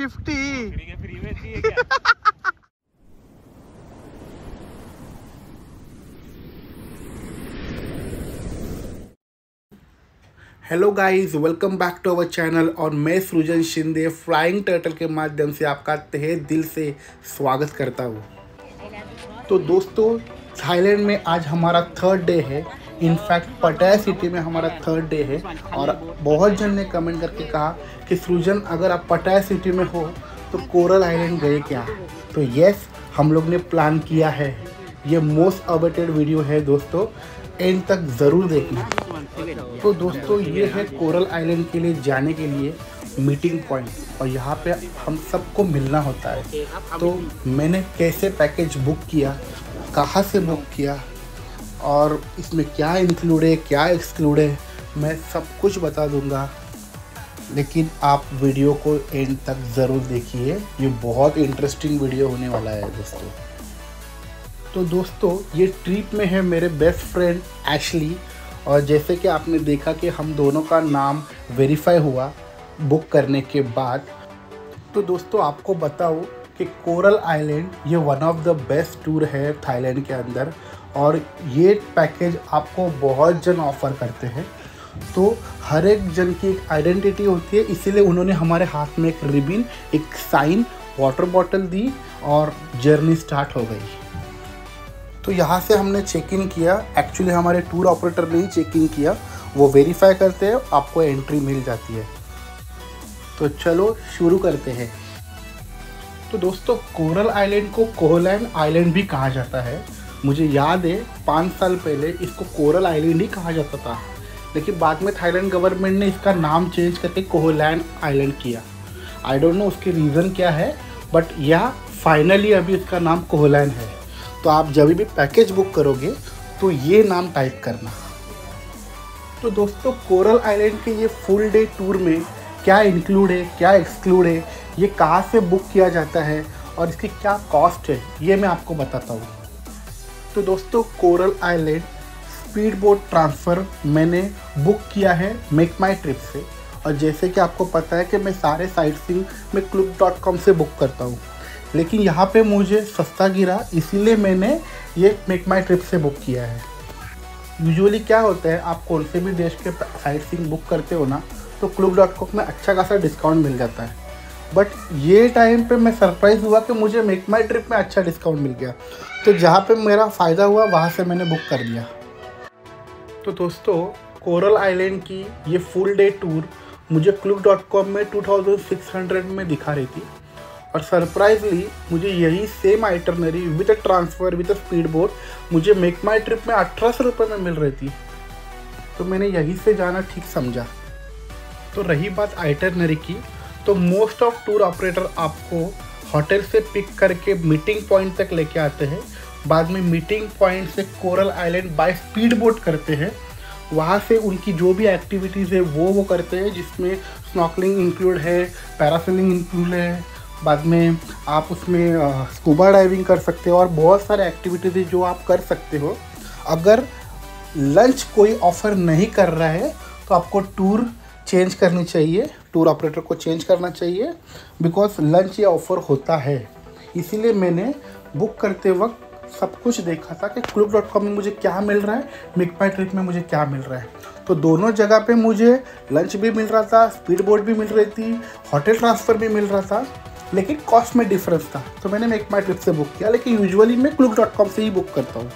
50 hello guys welcome back to our channel और मैं सृजन शिंदे फ्लाइंग टर्टल के माध्यम से आपका तहे दिल से स्वागत करता हूँ। तो दोस्तों थाईलैंड में आज हमारा थर्ड डे है। इनफैक्ट पटाया सिटी में हमारा थर्ड डे है और बहुत जन ने कमेंट करके कहा कि सृजन, अगर आप पटाया सिटी में हो तो कोरल आइलैंड गए क्या? तो यस हम लोग ने प्लान किया है। ये मोस्ट अवेटेड वीडियो है दोस्तों। एंड तक ज़रूर देखना। तो दोस्तों, ये है कोरल आइलैंड के लिए जाने के लिए मीटिंग पॉइंट और यहाँ पे हम सबको मिलना होता है। तो मैंने कैसे पैकेज बुक किया, कहाँ से बुक किया और इसमें क्या इंक्लूड है, क्या एक्सक्लूड है, मैं सब कुछ बता दूँगा। लेकिन आप वीडियो को एंड तक ज़रूर देखिए। ये बहुत इंटरेस्टिंग वीडियो होने वाला है दोस्तों। तो दोस्तों, ये ट्रिप में है मेरे बेस्ट फ्रेंड एशली और जैसे कि आपने देखा कि हम दोनों का नाम वेरीफाई हुआ बुक करने के बाद। तो दोस्तों, आपको बताओ कि कोरल आइलैंड ये one of the best tour है थाईलैंड के अंदर। और ये पैकेज आपको बहुत जन ऑफ़र करते हैं। तो हर एक जन की एक आइडेंटिटी होती है, इसीलिए उन्होंने हमारे हाथ में एक रिबिन एक साइन वाटर बॉटल दी और जर्नी स्टार्ट हो गई। तो यहाँ से हमने चेक इन किया। एक्चुअली हमारे टूर ऑपरेटर ने ही चेक इन किया। वो वेरीफाई करते हैं, आपको एंट्री मिल जाती है। तो चलो शुरू करते हैं। तो दोस्तों, कोरल आइलैंड को कोहलैंड आइलैंड भी कहा जाता है। मुझे याद है, पाँच साल पहले इसको कोरल आइलैंड ही कहा जाता था। लेकिन बाद में थाईलैंड गवर्नमेंट ने इसका नाम चेंज करके कोहलैंड आइलैंड किया। आई डोंट नो उसके रीज़न क्या है बट यह फाइनली अभी इसका नाम कोहलैंड है। तो आप जब भी पैकेज बुक करोगे तो ये नाम टाइप करना। तो दोस्तों, कोरल आइलैंड के ये फुल डे टूर में क्या इंक्लूड है, क्या एक्सक्लूड है, ये कहाँ से बुक किया जाता है और इसकी क्या कॉस्ट है, ये मैं आपको बताता हूँ। तो दोस्तों, coral island speed boat transfer मैंने बुक किया है मेक माई ट्रिप से। और जैसे कि आपको पता है कि मैं सारे साइट सीइंग में क्लुक डॉट कॉम से बुक करता हूँ। लेकिन यहाँ पे मुझे सस्ता गिरा, इसीलिए मैंने ये मेक माई ट्रिप से बुक किया है। यूजुअली क्या होता है, आप कौन से भी देश के साइट सीइंग बुक करते हो ना तो क्लूब डॉट कॉम में अच्छा खासा डिस्काउंट मिल जाता है। बट ये टाइम पे मैं सरप्राइज़ हुआ कि मुझे मेक माई ट्रिप में अच्छा डिस्काउंट मिल गया। तो जहाँ पे मेरा फ़ायदा हुआ, वहाँ से मैंने बुक कर लिया। तो दोस्तों कोरल आइलैंड की ये फुल डे टूर मुझे क्लूब डॉट कॉम में 2600 में दिखा रही थी। और सरप्राइजली मुझे यही same itinerary with a transfer with a speed boat मुझे मेक माई ट्रिप में अठारह सौ रुपये में मिल रही थी। तो मैंने यहीं से जाना ठीक समझा। तो रही बात आइटरनरी की तो मोस्ट ऑफ़ टूर ऑपरेटर आपको होटल से पिक करके मीटिंग पॉइंट तक लेके आते हैं। बाद में मीटिंग पॉइंट से coral island by speed boat करते हैं। वहाँ से उनकी जो भी एक्टिविटीज़ है, वो वो करते हैं, जिसमें स्नॉकलिंग इंक्लूड है पैरासेलिंग इंक्लूड है। बाद में आप उसमें स्कूबा डाइविंग कर सकते हो और बहुत सारे एक्टिविटीज़ है जो आप कर सकते हो। अगर लंच कोई ऑफ़र नहीं कर रहा है तो आपको टूर चेंज करनी चाहिए, टूर ऑपरेटर को चेंज करना चाहिए बिकॉज़ लंच या ऑफ़र होता है। इसीलिए मैंने बुक करते वक्त सब कुछ देखा था कि क्लूब डॉट कॉम में मुझे क्या मिल रहा है मिक माई ट्रिप में मुझे क्या मिल रहा है। तो दोनों जगह पे मुझे लंच भी मिल रहा था स्पीड बोट भी मिल रही थी होटल ट्रांसफ़र भी मिल रहा था, लेकिन कॉस्ट में डिफरेंस था। तो मैंने मेक माई ट्रिप से बुक किया, लेकिन यूजुअली मैं क्लूब डॉट कॉम से ही बुक करता हूँ।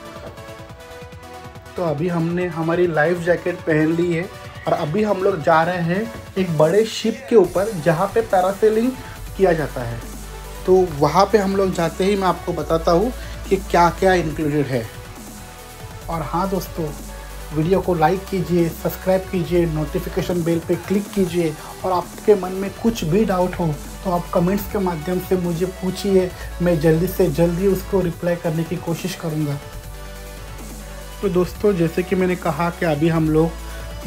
तो अभी हमने हमारी लाइफ जैकेट पहन ली है और अभी हम लोग जा रहे हैं एक बड़े शिप के ऊपर, जहाँ पे पैरासेलिंग किया जाता है। तो वहाँ पे हम लोग जाते ही मैं आपको बताता हूँ कि क्या क्या इंक्लूडेड है। और हाँ दोस्तों, वीडियो को लाइक कीजिए सब्सक्राइब कीजिए नोटिफिकेशन बेल पे क्लिक कीजिए, और आपके मन में कुछ भी डाउट हो तो आप कमेंट्स के माध्यम से मुझे पूछिए। मैं जल्दी से जल्दी उसको रिप्लाई करने की कोशिश करूँगा। तो दोस्तों, जैसे कि मैंने कहा कि अभी हम लोग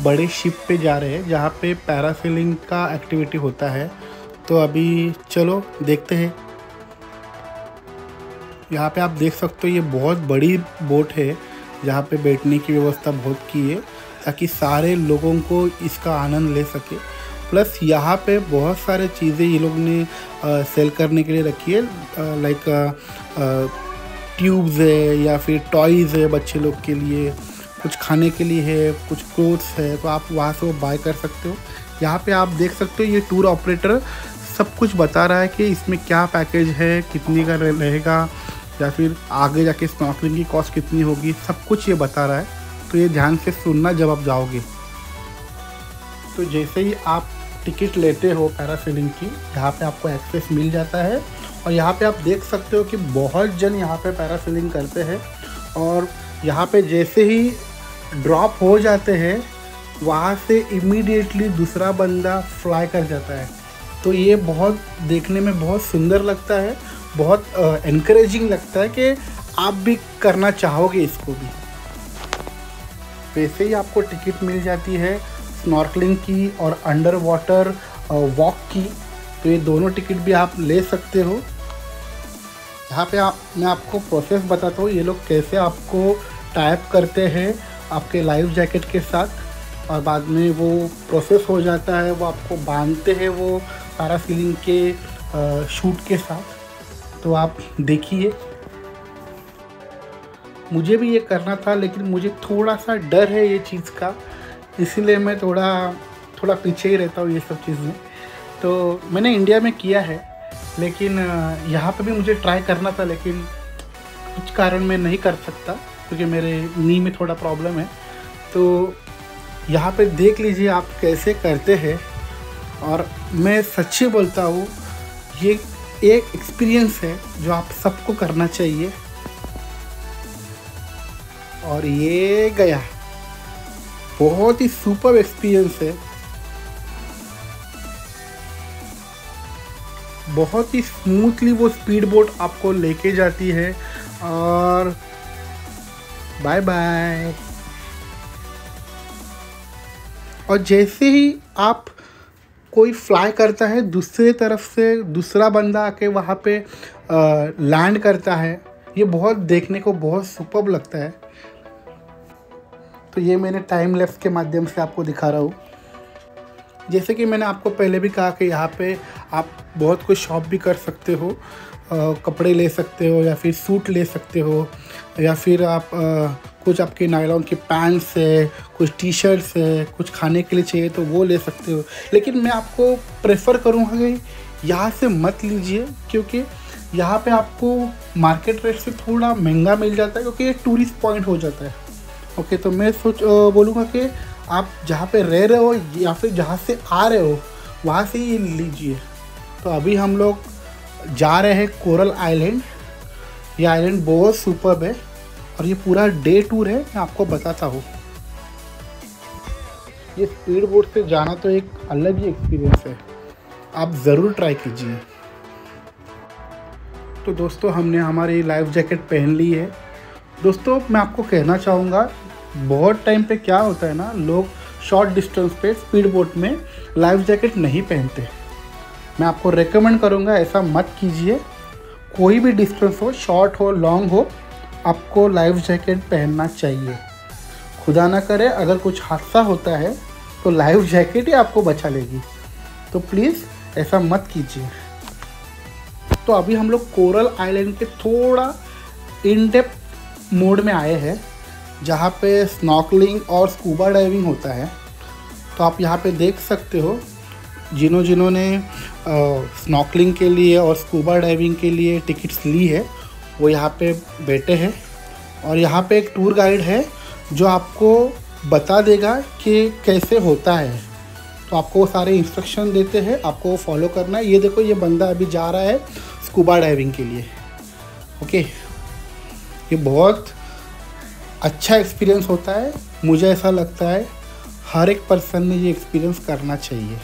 बड़े शिप पे जा रहे हैं जहाँ पे पैरासेलिंग का एक्टिविटी होता है। तो अभी चलो देखते हैं। यहाँ पे आप देख सकते हो ये बहुत बड़ी बोट है जहाँ पे बैठने की व्यवस्था बहुत की है ताकि सारे लोगों को इसका आनंद ले सके। प्लस यहाँ पे बहुत सारे चीज़ें ये लोग ने आ, सेल करने के लिए रखी है लाइक ट्यूब्स है या फिर टॉयज़ है बच्चे लोग के लिए। कुछ खाने के लिए है, कुछ क्लोथ्स है तो आप वहाँ से वो बाय कर सकते हो। यहाँ पे आप देख सकते हो, ये टूर ऑपरेटर सब कुछ बता रहा है कि इसमें क्या पैकेज है, कितने का रहेगा, या फिर आगे जाके स्नॉकलिंग की कॉस्ट कितनी होगी, सब कुछ ये बता रहा है। तो ये ध्यान से सुनना जब आप जाओगे। तो जैसे ही आप टिकट लेते हो पैरासीलिंग की, यहाँ पे आपको एक्सेस मिल जाता है। और यहाँ पे आप देख सकते हो कि बहुत जन यहाँ पे पैरासीलिंग करते हैं। और यहाँ पे जैसे ही ड्रॉप हो जाते हैं, वहाँ से इमीडिएटली दूसरा बंदा फ्लाई कर जाता है। तो ये बहुत देखने में बहुत सुंदर लगता है, बहुत इनक्रेजिंग लगता है कि आप भी करना चाहोगे इसको भी। वैसे ही आपको टिकट मिल जाती है स्नॉर्कलिंग की और अंडर वाटर वॉक की। तो ये दोनों टिकट भी आप ले सकते हो। यहाँ पे आप, मैं आपको प्रोसेस बताता हूँ, ये लोग कैसे आपको टाइप करते हैं। आपके लाइफ जैकेट के साथ और बाद में वो प्रोसेस हो जाता है, वो आपको बांधते हैं वो पैराफीलिंग के शूट के साथ। तो आप देखिए। मुझे भी ये करना था, लेकिन मुझे थोड़ा सा डर है ये चीज़ का। इसीलिए मैं थोड़ा थोड़ा पीछे ही रहता हूँ ये सब चीज़। में तो मैंने इंडिया में किया है, लेकिन यहाँ पे भी मुझे ट्राई करना था, लेकिन कुछ कारण मैं नहीं कर सकता। क्योंकि मेरे नी में थोड़ा प्रॉब्लम है। तो यहाँ पे देख लीजिए आप कैसे करते हैं। और मैं सच्ची बोलता हूँ, ये एक एक्सपीरियंस है जो आप सबको करना चाहिए। और ये गया। बहुत ही सुपर एक्सपीरियंस है। बहुत ही स्मूथली वो स्पीड बोट आपको लेके जाती है। और बाय बाय और जैसे ही आप कोई फ्लाई करता है, दूसरे तरफ़ से दूसरा बंदा आके वहाँ पे लैंड करता है, ये बहुत देखने को बहुत सुपर लगता है। तो ये मैंने टाइम लेफ़्ट के माध्यम से आपको दिखा रहा हूँ। जैसे कि मैंने आपको पहले भी कहा कि यहाँ पे आप बहुत कुछ शॉप भी कर सकते हो। कपड़े ले सकते हो या फिर सूट ले सकते हो, या फिर आप कुछ आपके नायलॉन के पैंट्स है, कुछ टी शर्ट्स है, कुछ खाने के लिए चाहिए तो वो ले सकते हो। लेकिन मैं आपको प्रेफर करूँगा कि यहाँ से मत लीजिए, क्योंकि यहाँ पे आपको मार्केट रेट से थोड़ा महँगा मिल जाता है, क्योंकि ये टूरिस्ट पॉइंट हो जाता है। ओके तो मैं सोच बोलूँगा कि आप जहाँ पे रह रहे हो या फिर जहाँ से आ रहे हो, वहाँ से ही लीजिए। तो अभी हम लोग जा रहे हैं कोरल आइलैंड। ये आइलैंड बहुत सुपर है और ये पूरा डे टूर है, मैं आपको बताता हूँ। ये स्पीड बोट से जाना तो एक अलग ही एक्सपीरियंस है। आप ज़रूर ट्राई कीजिए। तो दोस्तों, हमने हमारी लाइफ जैकेट पहन ली है। दोस्तों, मैं आपको कहना चाहूँगा, बहुत टाइम पे क्या होता है ना, लोग शॉर्ट डिस्टेंस पे स्पीड बोट में लाइफ जैकेट नहीं पहनते। मैं आपको रेकमेंड करूँगा, ऐसा मत कीजिए। कोई भी डिस्टेंस हो शॉर्ट हो लॉन्ग हो, आपको लाइफ जैकेट पहनना चाहिए। खुदा ना करे, अगर कुछ हादसा होता है तो लाइफ जैकेट ही आपको बचा लेगी। तो प्लीज़ ऐसा मत कीजिए। तो अभी हम लोग कोरल आइलैंड के थोड़ा इन डेप्थ मोड में आए हैं, जहाँ पे स्नॉकलिंग और स्कूबा डाइविंग होता है। तो आप यहाँ पे देख सकते हो जिन्हों जिन्होंने स्नॉकलिंग के लिए और स्कूबा डाइविंग के लिए टिकट्स ली है, वो यहाँ पे बैठे हैं। और यहाँ पे एक टूर गाइड है, जो आपको बता देगा कि कैसे होता है। तो आपको सारे इंस्ट्रक्शन देते हैं, आपको फॉलो करना है। ये देखो, ये बंदा अभी जा रहा है स्कूबा डाइविंग के लिए। ओके ये बहुत अच्छा एक्सपीरियंस होता है। मुझे ऐसा लगता है, हर एक पर्सन ने ये एक्सपीरियंस करना चाहिए।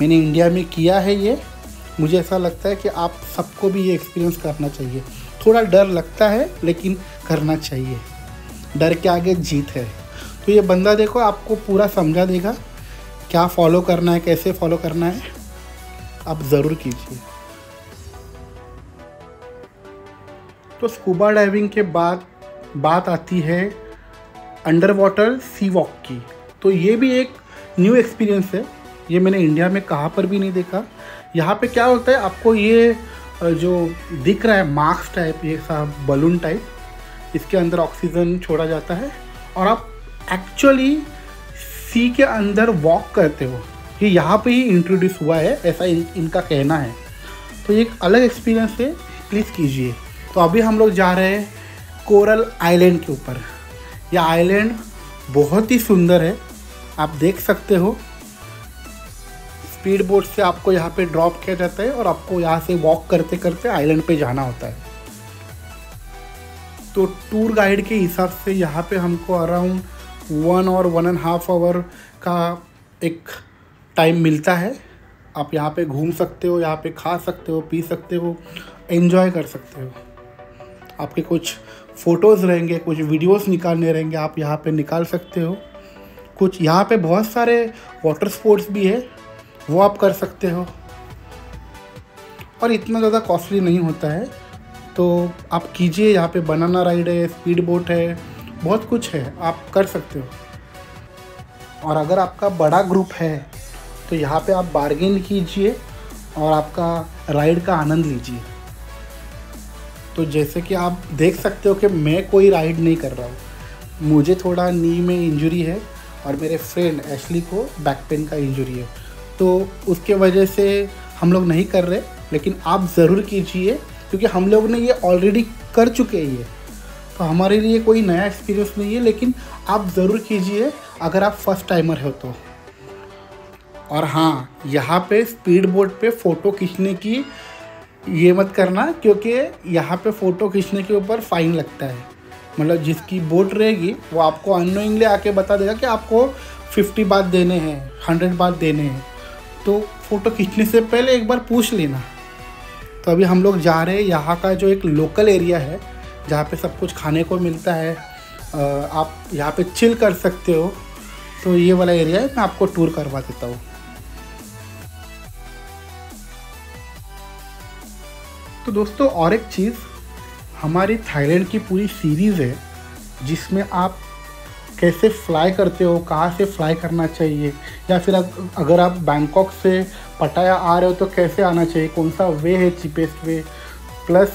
मैंने इंडिया में किया है ये। मुझे ऐसा लगता है कि आप सबको भी ये एक्सपीरियंस करना चाहिए। थोड़ा डर लगता है, लेकिन करना चाहिए। डर के आगे जीत है। तो ये बंदा देखो, आपको पूरा समझा देगा क्या फॉलो करना है, कैसे फॉलो करना है। आप ज़रूर कीजिए। तो स्कूबा डाइविंग के बाद बात आती है अंडर वाटर सी वॉक की। तो ये भी एक न्यू एक्सपीरियंस है। ये मैंने इंडिया में कहाँ पर भी नहीं देखा। यहाँ पे क्या होता है आपको ये जो दिख रहा है मास्क टाइप ये सब बलून टाइप इसके अंदर ऑक्सीजन छोड़ा जाता है और आप एक्चुअली सी के अंदर वॉक करते हो। ये यहाँ पे ही इंट्रोड्यूस हुआ है ऐसा इन, इनका कहना है। तो ये एक अलग एक्सपीरियंस है प्लीज़ कीजिए। तो अभी हम लोग जा रहे हैं कोरल आइलैंड के ऊपर। यह आइलैंड बहुत ही सुंदर है आप देख सकते हो। स्पीड बोट से आपको यहाँ पे ड्रॉप किया जाता है और आपको यहाँ से वॉक करते करते आइलैंड पे जाना होता है। तो टूर गाइड के हिसाब से यहाँ पे हमको अराउंड वन और वन एंड हाफ़ आवर का एक टाइम मिलता है। आप यहाँ पे घूम सकते हो, यहाँ पे खा सकते हो, पी सकते हो, एंजॉय कर सकते हो। आपके कुछ फ़ोटोज़ रहेंगे, कुछ वीडियोस निकालने रहेंगे, आप यहाँ पे निकाल सकते हो। कुछ यहाँ पे बहुत सारे वाटर स्पोर्ट्स भी है वो आप कर सकते हो। और इतना ज़्यादा कॉस्टली नहीं होता है। तो आप कीजिए, यहाँ पे बनाना राइड है स्पीड बोट है, बहुत कुछ है, आप कर सकते हो। और अगर आपका बड़ा ग्रुप है तो यहाँ पे आप बार्गेन कीजिए और आपका राइड का आनंद लीजिए। तो जैसे कि आप देख सकते हो कि मैं कोई राइड नहीं कर रहा हूँ। मुझे थोड़ा नी में इंजरी है और मेरे फ्रेंड एशली को बैक पेन का इंजरी है। तो उसके वजह से हम लोग नहीं कर रहे, लेकिन आप ज़रूर कीजिए, क्योंकि हम लोग ने ये ऑलरेडी कर चुके हैं ये। तो हमारे लिए कोई नया एक्सपीरियंस नहीं है, लेकिन आप ज़रूर कीजिए अगर आप फ़र्स्ट टाइमर हो तो। और हाँ यहाँ पे स्पीड बोट पे फ़ोटो खींचने की ये मत करना, क्योंकि यहाँ पे फ़ोटो खींचने के ऊपर फ़ाइन लगता है। मतलब जिसकी बोट रहेगी, वो आपको अनोइंगली आके बता देगा कि आपको फिफ्टी बात देने हैं हंड्रेड बात देने हैं। तो फ़ोटो खींचने से पहले एक बार पूछ लेना। तो अभी हम लोग जा रहे हैं, यहाँ का जो एक लोकल एरिया है, जहाँ पे सब कुछ खाने को मिलता है आप यहाँ पे चिल कर सकते हो। तो ये वाला एरिया है, मैं आपको टूर करवा देता हूँ। तो दोस्तों, और एक चीज़, हमारी थाईलैंड की पूरी सीरीज़ है, जिसमें आप कैसे फ्लाई करते हो, कहाँ से फ्लाई करना चाहिए? या फिर अगर आप बैंकॉक से पटाया आ रहे हो तो कैसे आना चाहिए? कौन सा वे है cheapest way plus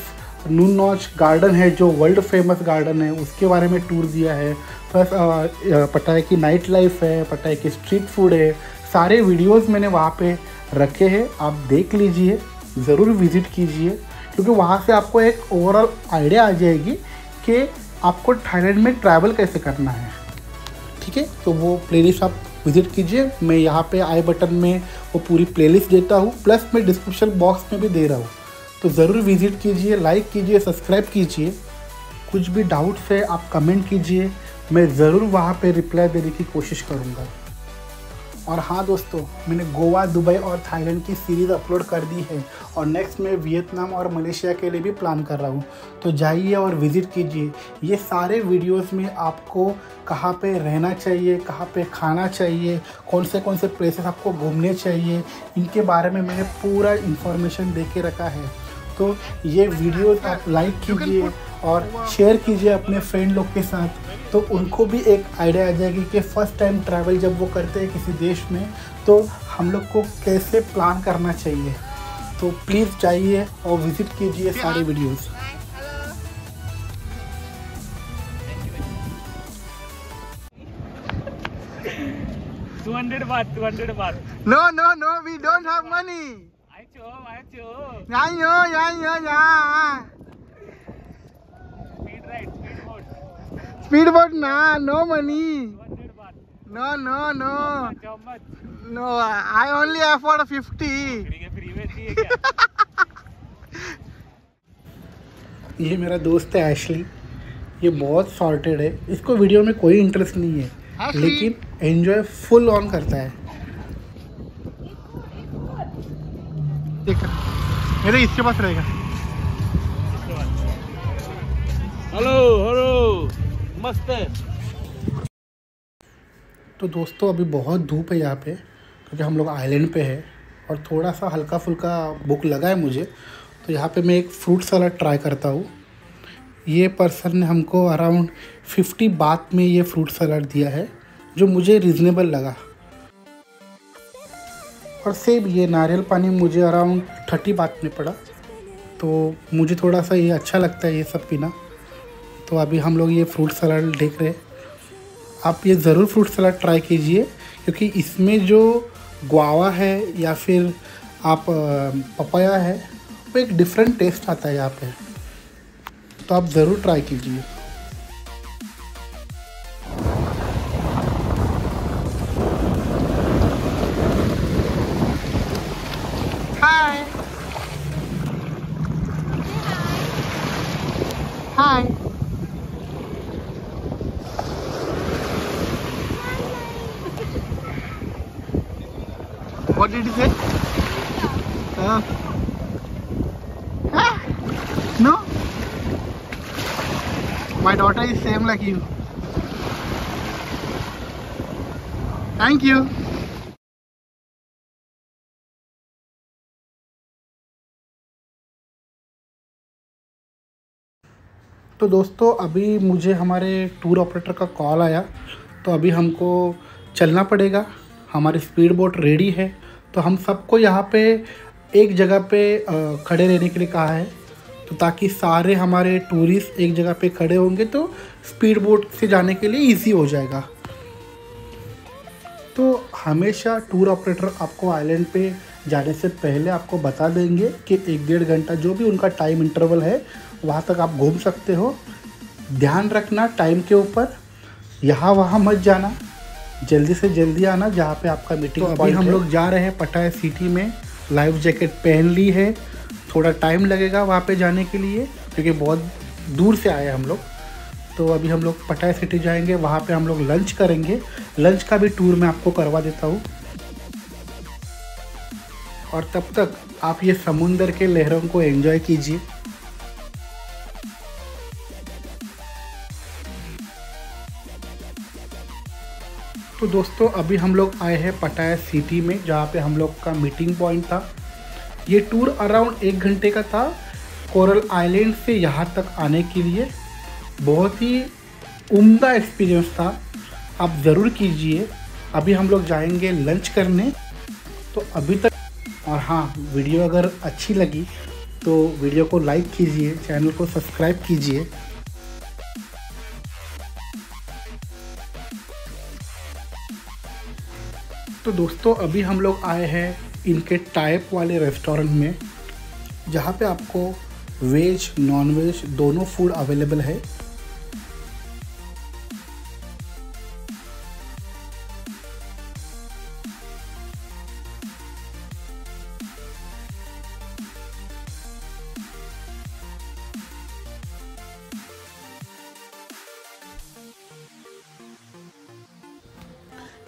Nong Nooch garden है, जो वर्ल्ड फ़ेमस गार्डन है, उसके बारे में टूर दिया है। प्लस पटाया की नाइट लाइफ है पटाया की स्ट्रीट फ़ूड है। सारे वीडियोस मैंने वहाँ पे रखे हैं, आप देख लीजिए, ज़रूर विज़िट कीजिए, क्योंकि वहाँ से आपको एक ओवरऑल आइडिया आ जाएगी कि आपको थाईलैंड में ट्रैवल कैसे करना है। ठीक है? तो वो प्लेलिस्ट आप विज़िट कीजिए। मैं यहाँ पे आई बटन में वो पूरी प्लेलिस्ट देता हूँ प्लस मैं डिस्क्रिप्शन बॉक्स में भी दे रहा हूँ। तो ज़रूर विज़िट कीजिए लाइक कीजिए सब्सक्राइब कीजिए। कुछ भी डाउट्स है, आप कमेंट कीजिए। मैं ज़रूर वहाँ पे रिप्लाई देने की कोशिश करूँगा। और हाँ दोस्तों मैंने गोवा दुबई और थाईलैंड की सीरीज़ अपलोड कर दी है और नेक्स्ट मैं वियतनाम और मलेशिया के लिए भी प्लान कर रहा हूँ। तो जाइए और विज़िट कीजिए। ये सारे वीडियोस में आपको कहाँ पे रहना चाहिए कहाँ पे खाना चाहिए कौन से कौन से प्लेसेस आपको घूमने चाहिए इनके बारे में मैंने पूरा इन्फॉर्मेशन दे के रखा है। तो ये वीडियो आप लाइक कीजिए। और शेयर कीजिए अपने फ्रेंड लोग के साथ तो उनको भी एक आइडिया आ जाएगी कि फ़र्स्ट टाइम ट्रैवल जब वो करते हैं किसी देश में तो हम लोग को कैसे प्लान करना चाहिए तो प्लीज़ जाइए और विज़िट कीजिए सारे videos no, we don't have money. Ayo, ayo. Ayo, ayo, ayo. Speed How much? No, no only afford 50. ठीक है फ्री में चाहिए क्या ये मेरा दोस्त है एशली ये बहुत सॉर्टेड है. इसको वीडियो में कोई इंटरेस्ट नहीं है. लेकिन एंजॉय फुल ऑन करता है. मेरे इसके पास रहेगा। हेलो हेलो मस्त है। तो दोस्तों, अभी बहुत धूप है यहाँ पे, क्योंकि हम लोग आइलैंड पे है और थोड़ा सा हल्का फुल्का भूख लगा है मुझे। तो यहाँ पे मैं एक फ्रूट सलाद ट्राई करता हूँ। ये पर्सन ने हमको अराउंड फिफ्टी बात में ये फ्रूट सलाद दिया है, जो मुझे रिजनेबल लगा। और सेम ये नारियल पानी मुझे अराउंड थर्टी बात में पड़ा। तो मुझे थोड़ा सा ये अच्छा लगता है ये सब पीना। तो अभी हम लोग ये फ्रूट सलाद देख रहे हैं। आप ये ज़रूर फ्रूट सलाद ट्राई कीजिए, क्योंकि इसमें जो गुआवा है या फिर आप पपाया है, वो तो एक डिफरेंट टेस्ट आता है यहाँ पे। तो आप ज़रूर ट्राई कीजिए। What did you say? Uh, ah, no. My daughter is same like you. Thank you. तो दोस्तों अभी मुझे हमारे टूर ऑपरेटर का कॉल आया तो अभी हमको चलना पड़ेगा हमारी स्पीड बोट रेडी है तो हम सबको यहाँ पे एक जगह पे खड़े रहने के लिए कहा है। तो ताकि सारे हमारे टूरिस्ट एक जगह पे खड़े होंगे तो स्पीड बोट से जाने के लिए इजी हो जाएगा। तो हमेशा टूर ऑपरेटर आपको आइलैंड पे जाने से पहले आपको बता देंगे कि एक डेढ़ घंटा जो भी उनका टाइम इंटरवल है, वहाँ तक आप घूम सकते हो। ध्यान रखना टाइम के ऊपर। यहाँ वहाँ मत जाना। जल्दी से जल्दी आना जहाँ पे आपका मीटिंग तो अभी हम लोग जा रहे हैं पटाया सिटी में लाइफ जैकेट पहन ली है थोड़ा टाइम लगेगा वहाँ पे जाने के लिए क्योंकि बहुत दूर से आए हम लोग। तो अभी हम लोग पटाया सिटी जाएँगे वहाँ पे हम लोग लंच करेंगे। लंच का भी टूर मैं आपको करवा देता हूँ। और तब तक आप ये समुंदर के लहरों को एंजॉय कीजिए। तो दोस्तों, अभी हम लोग आए हैं पटाया सिटी में, जहाँ पे हम लोग का मीटिंग पॉइंट था। ये टूर अराउंड एक घंटे का था कोरल आइलैंड से यहाँ तक आने के लिए। बहुत ही उम्दा एक्सपीरियंस था। आप ज़रूर कीजिए। अभी हम लोग जाएँगे लंच करने। तो अभी तक, और हाँ वीडियो अगर अच्छी लगी तो वीडियो को लाइक कीजिए चैनल को सब्सक्राइब कीजिए। तो दोस्तों, अभी हम लोग आए हैं इनके टाइप वाले रेस्टोरेंट में, जहाँ पे आपको वेज नॉन वेज दोनों फ़ूड अवेलेबल है।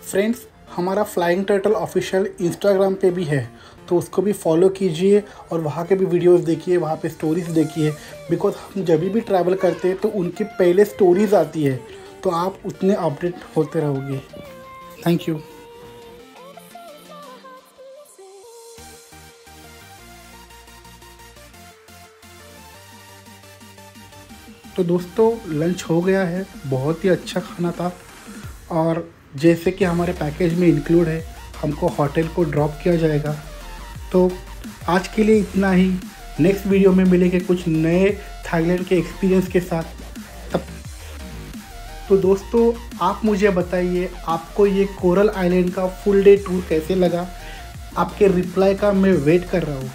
फ्रेंड्स हमारा फ्लाइंग टर्टल ऑफिशियल इंस्टाग्राम पे भी है तो उसको भी फॉलो कीजिए और वहाँ के भी वीडियोस देखिए, वहाँ पे स्टोरीज देखिए। बिकॉज़ हम जब भी ट्रैवल करते हैं तो उनकी पहले स्टोरीज आती है तो आप उतने अपडेट होते रहोगे। थैंक यू तो दोस्तों लंच हो गया है, बहुत ही अच्छा खाना था और जैसे कि हमारे पैकेज में इंक्लूड है, हमको होटल को ड्रॉप किया जाएगा। तो आज के लिए इतना ही। नेक्स्ट वीडियो में मिलेंगे कुछ नए थाईलैंड के एक्सपीरियंस के साथ। तब तो दोस्तों, आप मुझे बताइए, आपको ये कोरल आइलैंड का फुल डे टूर कैसे लगा? आपके रिप्लाई का मैं वेट कर रहा हूँ।